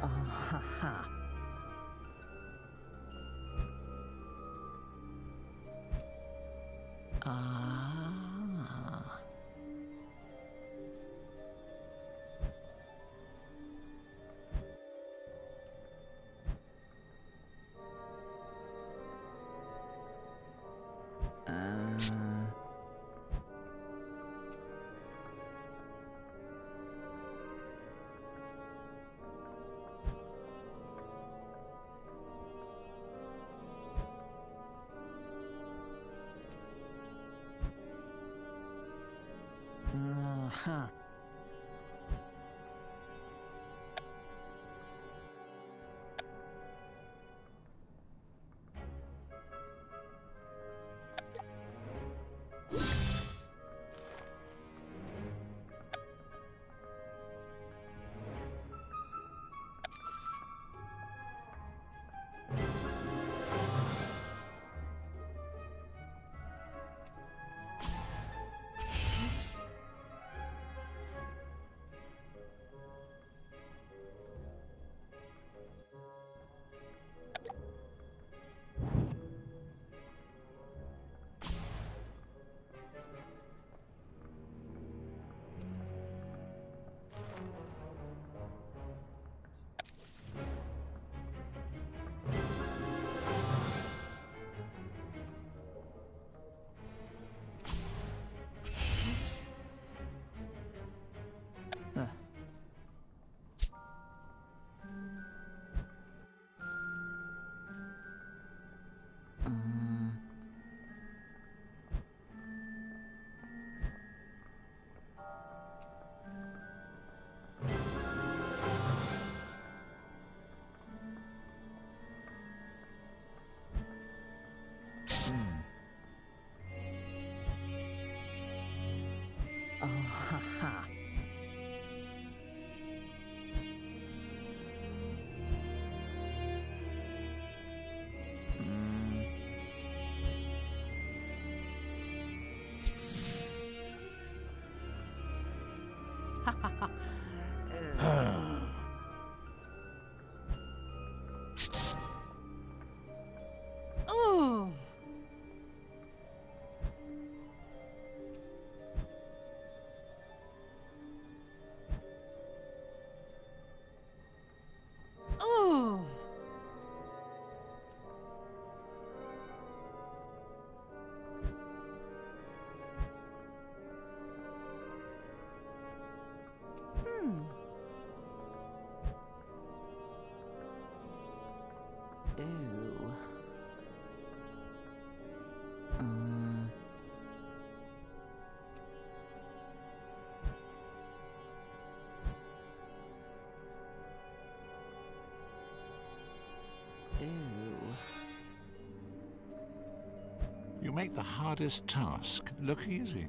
啊哈哈。哈。Oh. Ew. You make the hardest task look easy.